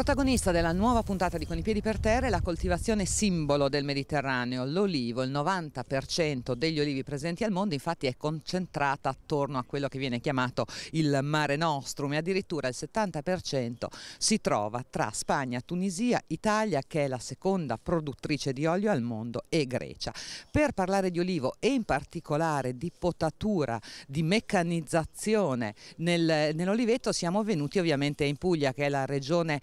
Protagonista della nuova puntata di Con i piedi per terra è la coltivazione simbolo del Mediterraneo, l'olivo. Il 90% degli olivi presenti al mondo infatti è concentrata attorno a quello che viene chiamato il Mare Nostrum e addirittura il 70% si trova tra Spagna, Tunisia, Italia che è la seconda produttrice di olio al mondo e Grecia. Per parlare di olivo e in particolare di potatura, di meccanizzazione nel, nell'oliveto siamo venuti ovviamente in Puglia che è la regione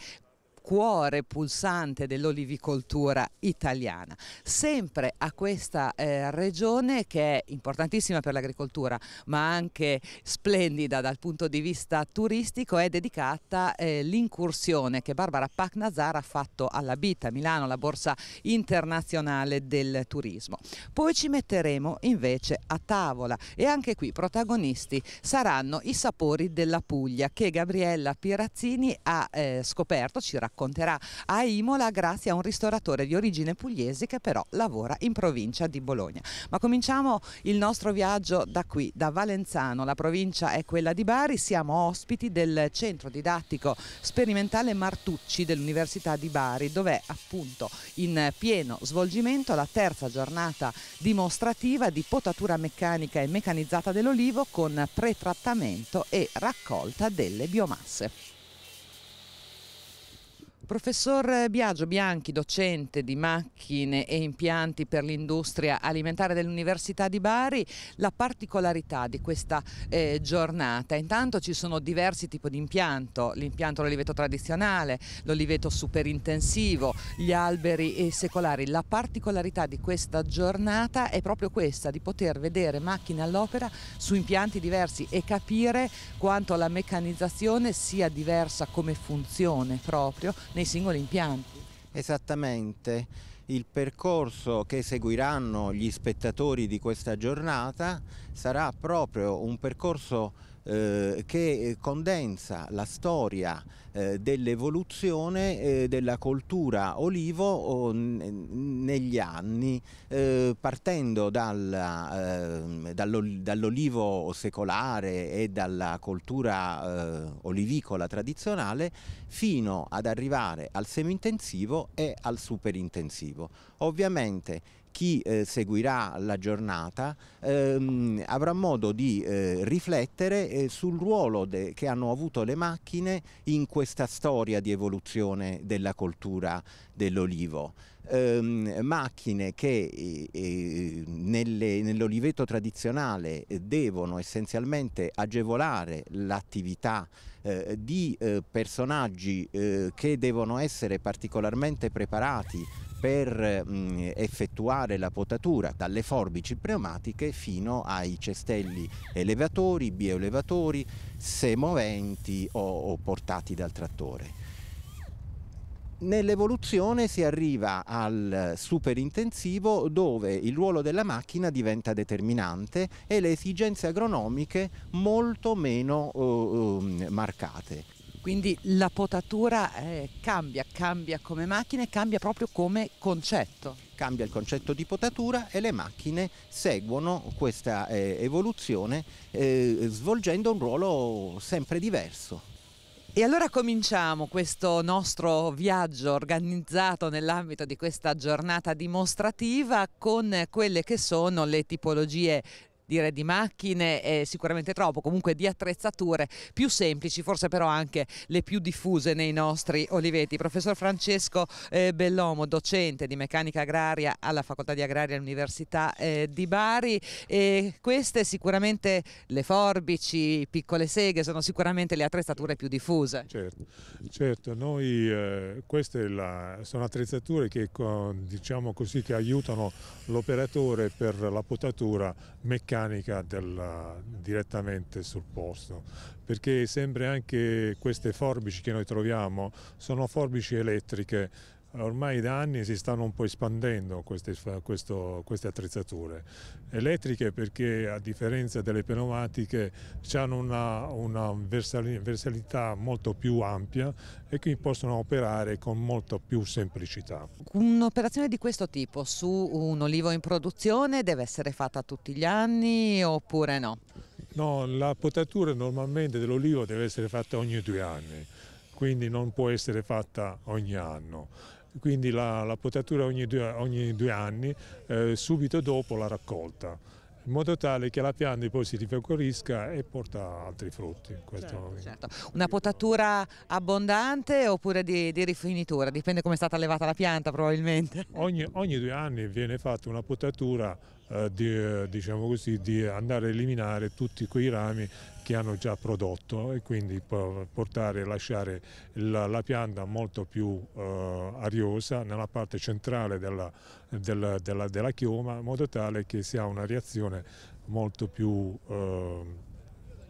cuore pulsante dell'olivicoltura italiana. Sempre a questa eh, regione che è importantissima per l'agricoltura ma anche splendida dal punto di vista turistico è dedicata eh, l'incursione che Barbara Pacnazar ha fatto alla BITA Milano, la borsa internazionale del turismo. Poi ci metteremo invece a tavola e anche qui protagonisti saranno i sapori della Puglia che Gabriella Pirazzini ha eh, scoperto, ci racconta racconterà a Imola grazie a un ristoratore di origine pugliese che però lavora in provincia di Bologna. Ma cominciamo il nostro viaggio da qui, da Valenzano, la provincia è quella di Bari, siamo ospiti del centro didattico sperimentale Martucci dell'Università di Bari dove è appunto in pieno svolgimento la terza giornata dimostrativa di potatura meccanica e meccanizzata dell'olivo con pretrattamento e raccolta delle biomasse. Professor Biagio Bianchi, docente di macchine e impianti per l'industria alimentare dell'Università di Bari, la particolarità di questa eh, giornata, intanto ci sono diversi tipi di impianto, l'impianto l'oliveto tradizionale, l'oliveto superintensivo, gli alberi secolari, la particolarità di questa giornata è proprio questa, di poter vedere macchine all'opera su impianti diversi e capire quanto la meccanizzazione sia diversa come funzione proprio nei singoli impianti. Esattamente, il percorso che seguiranno gli spettatori di questa giornata sarà proprio un percorso eh, che condensa la storia eh, dell'evoluzione eh, della coltura olivo negli anni, eh, partendo dalla, eh, dall'olivo secolare e dalla coltura eh, olivicola tradizionale fino ad arrivare al semi-intensivo e al super-intensivo. Ovviamente chi eh, seguirà la giornata ehm, avrà modo di eh, riflettere eh, sul ruolo che hanno avuto le macchine in questa storia di evoluzione della coltura dell'olivo. Ehm, macchine che eh, eh, nell'oliveto tradizionale devono essenzialmente agevolare l'attività eh, di personaggi che devono essere particolarmente preparati per mh, effettuare la potatura dalle forbici pneumatiche fino ai cestelli elevatori, bioelevatori, semoventi o, o portati dal trattore. Nell'evoluzione si arriva al superintensivo dove il ruolo della macchina diventa determinante e le esigenze agronomiche molto meno uh, marcate. Quindi la potatura eh, cambia, cambia come macchina e cambia proprio come concetto. Cambia il concetto di potatura e le macchine seguono questa eh, evoluzione eh, svolgendo un ruolo sempre diverso. E allora cominciamo questo nostro viaggio organizzato nell'ambito di questa giornata dimostrativa con quelle che sono le tipologie dire di macchine è sicuramente troppo, comunque di attrezzature più semplici, forse però anche le più diffuse nei nostri oliveti. Professor Francesco eh, Bellomo, docente di meccanica agraria alla Facoltà di Agraria all'Università eh, di Bari e queste sicuramente le forbici, piccole seghe sono sicuramente le attrezzature più diffuse. Certo, certo noi eh, queste la, sono attrezzature che diciamo così che aiutano l'operatore per la potatura meccanica meccanica del, direttamente sul posto, perché sempre anche queste forbici che noi troviamo sono forbici elettriche ormai da anni si stanno un po' espandendo queste, questo, queste, attrezzature elettriche perché a differenza delle pneumatiche hanno una, una versalità molto più ampia e quindi possono operare con molto più semplicità. Un'operazione di questo tipo su un olivo in produzione deve essere fatta tutti gli anni oppure no? No, la potatura normalmente dell'olivo deve essere fatta ogni due anni quindi non può essere fatta ogni anno quindi la, la potatura ogni due, ogni due anni, eh, subito dopo la raccolta in modo tale che la pianta poi si rifavorisca e porta altri frutti. Certo, certo. Una potatura abbondante oppure di, di, rifinitura? Dipende come è stata allevata la pianta probabilmente. Ogni, ogni due anni viene fatta una potatura eh, di, diciamo così, di andare a eliminare tutti quei rami che hanno già prodotto e quindi portare, lasciare la, la pianta molto più eh, ariosa nella parte centrale della, della, della, della, chioma in modo tale che si ha una reazione molto più eh,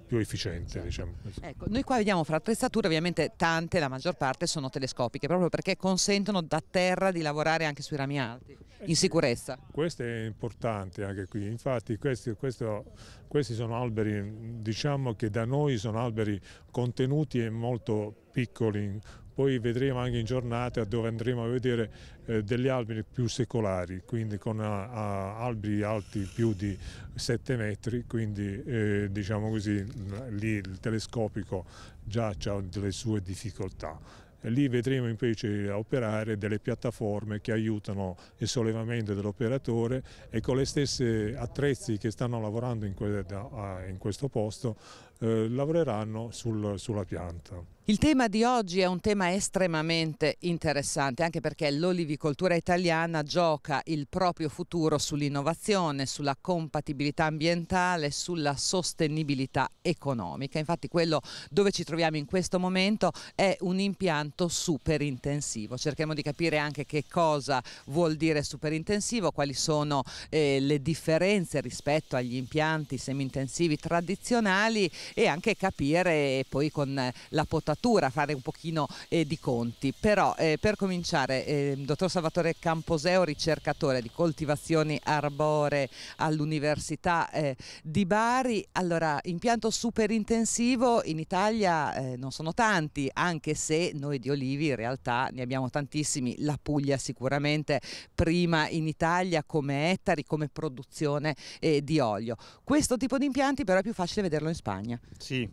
più efficiente. Diciamo. Ecco, noi qua vediamo fra attrezzature, ovviamente tante, la maggior parte sono telescopiche, proprio perché consentono da terra di lavorare anche sui rami alti, in sicurezza. Questo è importante anche qui, infatti questi, questo, questi sono alberi, diciamo che da noi sono alberi contenuti e molto piccoli, poi vedremo anche in giornata dove andremo a vedere eh, degli alberi più secolari, quindi con a alberi alti più di 7 metri, quindi eh, diciamo così lì il telescopico già ha delle sue difficoltà. Lì vedremo invece operare delle piattaforme che aiutano il sollevamento dell'operatore e con le stesse attrezzi che stanno lavorando in questo posto eh, lavoreranno sul, sulla pianta. Il tema di oggi è un tema estremamente interessante anche perché l'olivicoltura italiana gioca il proprio futuro sull'innovazione, sulla compatibilità ambientale, sulla sostenibilità economica. Infatti quello dove ci troviamo in questo momento è un impianto super intensivo. Cerchiamo di capire anche che cosa vuol dire super intensivo, quali sono eh, le differenze rispetto agli impianti semi-intensivi tradizionali e anche capire poi con la potatura fare un pochino eh, di conti. Però eh, per cominciare, eh, dottor Salvatore Camposeo, ricercatore di coltivazioni arboree all'Università eh, di Bari, allora impianto super intensivo in Italia eh, non sono tanti, anche se noi di olivi in realtà ne abbiamo tantissimi, la Puglia sicuramente prima in Italia come ettari, come produzione eh, di olio. Questo tipo di impianti però è più facile vederlo in Spagna. Sì,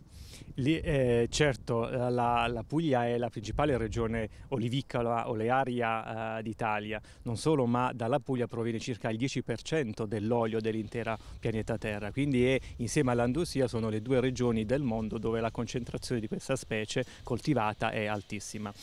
Lì, eh, certo, la, la, Puglia è la principale regione olivicola olearia eh, d'Italia, non solo, ma dalla Puglia proviene circa il 10% dell'olio dell'intera pianeta Terra, quindi è, insieme all'Andalusia sono le due regioni del mondo dove la concentrazione di questa specie coltivata è altissima.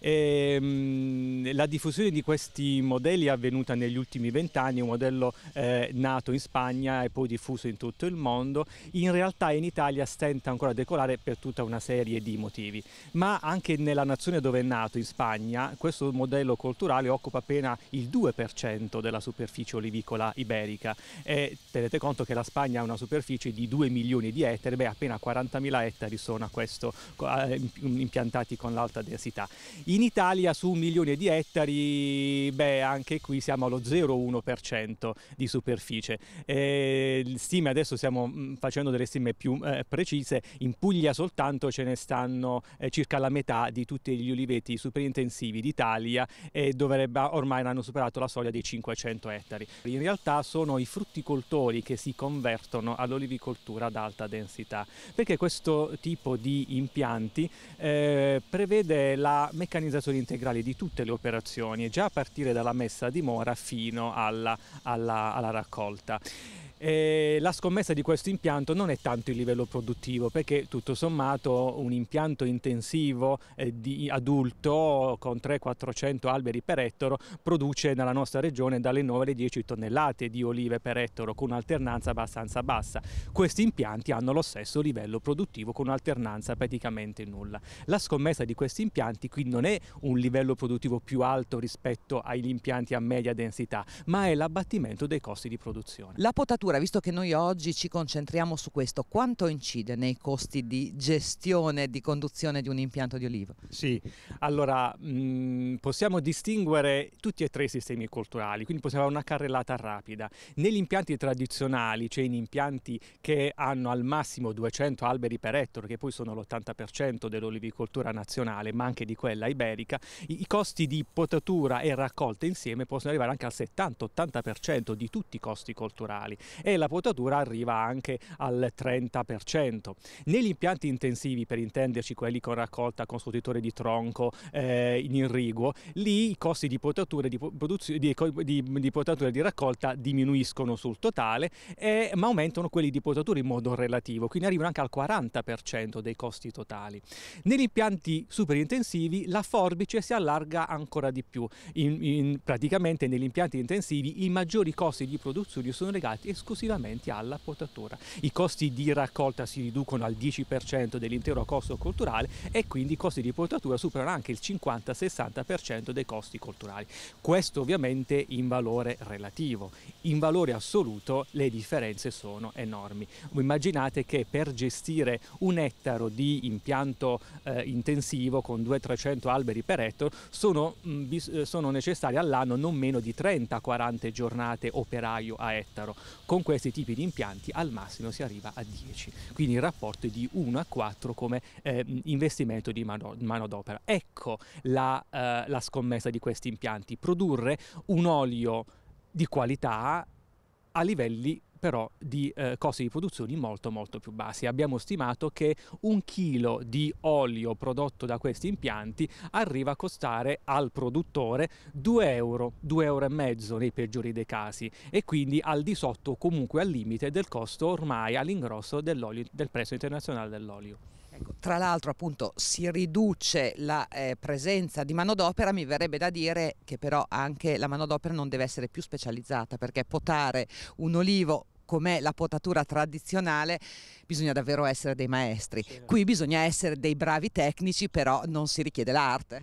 E, ehm, mh, la diffusione di questi modelli è avvenuta negli ultimi vent'anni, un modello eh, nato in Spagna e poi diffuso in tutto il mondo, in realtà in Italia stenta ancora a decolare per tutta una serie di motivi, ma anche nella nazione dove è nato, in Spagna, questo modello culturale occupa appena il 2% della superficie olivicola iberica e tenete conto che la Spagna ha una superficie di 2 milioni di ettari, beh appena 40.000 ettari sono a questo impiantati con l'alta densità. In Italia su un milione di ettari, beh anche qui siamo allo 0,1% di superficie. E stime adesso stiamo mm, facendo delle stime più eh, precise, in Puglia soltanto ce ne stanno eh, circa la metà di tutti gli oliveti superintensivi d'Italia e dovrebbe, ormai hanno superato la soglia dei 500 ettari. In realtà sono i frutticoltori che si convertono all'olivicoltura ad alta densità, perché questo tipo di impianti eh, prevede la meccanizzazione integrale di tutte le operazioni, già a partire dalla messa a dimora fino alla, alla, alla raccolta. E la scommessa di questo impianto non è tanto il livello produttivo perché tutto sommato un impianto intensivo eh, di adulto con 300-400 alberi per ettaro produce nella nostra regione dalle 9 alle 10 tonnellate di olive per ettaro con un'alternanza abbastanza bassa. Questi impianti hanno lo stesso livello produttivo con un'alternanza praticamente nulla. La scommessa di questi impianti qui non è un livello produttivo più alto rispetto agli impianti a media densità ma è l'abbattimento dei costi di produzione. La potatura agricoltura, visto che noi oggi ci concentriamo su questo, quanto incide nei costi di gestione e di conduzione di un impianto di olivo? Sì, allora mh, mm, possiamo distinguere tutti e tre i sistemi culturali, quindi possiamo avere una carrellata rapida. Negli impianti tradizionali, cioè in impianti che hanno al massimo 200 alberi per ettaro, che poi sono l'80% dell'olivicoltura nazionale, ma anche di quella iberica, i, i costi di potatura e raccolta insieme possono arrivare anche al 70-80% di tutti i costi culturali e la potatura arriva anche al 30%. Negli impianti intensivi, per intenderci quelli con raccolta con sostitutore di tronco eh, in irriguo, lì i costi di potatura di, di, di, di, potatura e di raccolta diminuiscono sul totale, eh, ma aumentano quelli di potatura in modo relativo, quindi arrivano anche al 40% dei costi totali. Negli impianti super intensivi la forbice si allarga ancora di più, in, in, praticamente negli impianti intensivi i maggiori costi di produzione sono legati esclusivamente alla potatura. I costi di raccolta si riducono al 10% dell'intero costo culturale e quindi i costi di potatura superano anche il 50-60% dei costi culturali. Questo ovviamente in valore relativo. In valore assoluto le differenze sono enormi. Immaginate che per gestire un ettaro di impianto eh, intensivo con 200-300 alberi per ettaro sono, mh, mm, sono necessarie all'anno non meno di 30-40 giornate operaio a ettaro. Con questi tipi di impianti al massimo si arriva a 10, quindi il rapporto è di 1 a 4 come eh, investimento di mano, manodopera. Ecco la, eh, la scommessa di questi impianti, produrre un olio di qualità a livelli però di eh, costi di produzione molto molto più bassi. Abbiamo stimato che un chilo di olio prodotto da questi impianti arriva a costare al produttore 2 euro, 2 euro e mezzo nei peggiori dei casi e quindi al di sotto comunque al limite del costo ormai all'ingrosso dell'olio, del prezzo internazionale dell'olio. Ecco, tra l'altro appunto si riduce la eh, presenza di manodopera, mi verrebbe da dire che però anche la manodopera non deve essere più specializzata perché potare un olivo come la potatura tradizionale bisogna davvero essere dei maestri. Qui bisogna essere dei bravi tecnici, però non si richiede l'arte.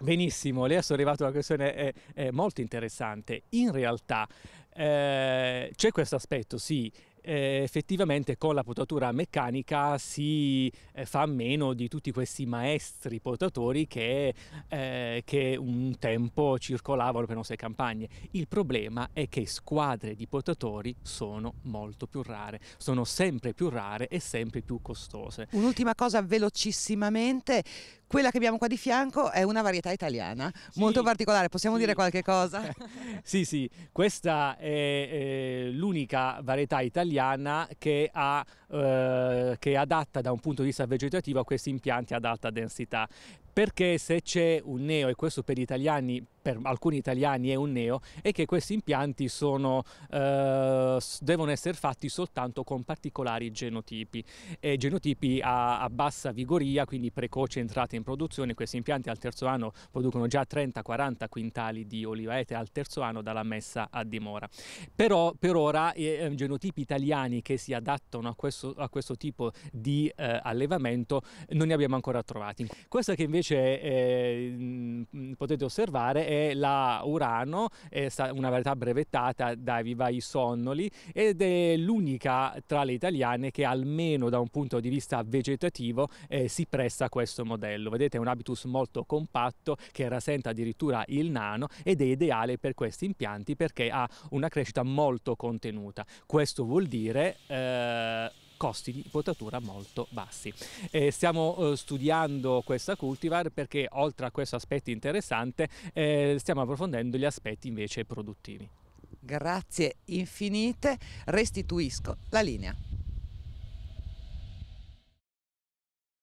Benissimo, lei ha sollevato una questione è, è molto interessante. In realtà eh, c'è questo aspetto, sì, eh, effettivamente con la potatura meccanica si eh, fa meno di tutti questi maestri potatori che, eh, che, un tempo circolavano per le nostre campagne. Il problema è che squadre di potatori sono molto più rare, sono sempre più rare e sempre più costose. Un'ultima cosa velocissimamente, quella che abbiamo qua di fianco è una varietà italiana, sì, molto particolare, possiamo sì. dire qualche cosa? sì, sì, questa è, è l'unica varietà italiana che, ha, eh, che è adatta da un punto di vista vegetativo a questi impianti ad alta densità perché se c'è un neo, e questo per gli italiani, per alcuni italiani è un neo, è che questi impianti sono, eh, devono essere fatti soltanto con particolari genotipi, e genotipi a, a, bassa vigoria, quindi precoce entrata in produzione, questi impianti al terzo anno producono già 30-40 quintali di olivaete al terzo anno dalla messa a dimora. Però per ora eh, genotipi italiani che si adattano a questo, a questo tipo di eh, allevamento non ne abbiamo ancora trovati. Questa che invece invece eh, potete osservare è la Urano, è una varietà brevettata dai vivai sonnoli ed è l'unica tra le italiane che almeno da un punto di vista vegetativo eh, si presta a questo modello. Vedete è un habitus molto compatto che rasenta addirittura il nano ed è ideale per questi impianti perché ha una crescita molto contenuta. Questo vuol dire eh, costi di potatura molto bassi. Eh, stiamo eh, studiando questa cultivar perché oltre a questo aspetto interessante eh, stiamo approfondendo gli aspetti invece produttivi. Grazie infinite, restituisco la linea.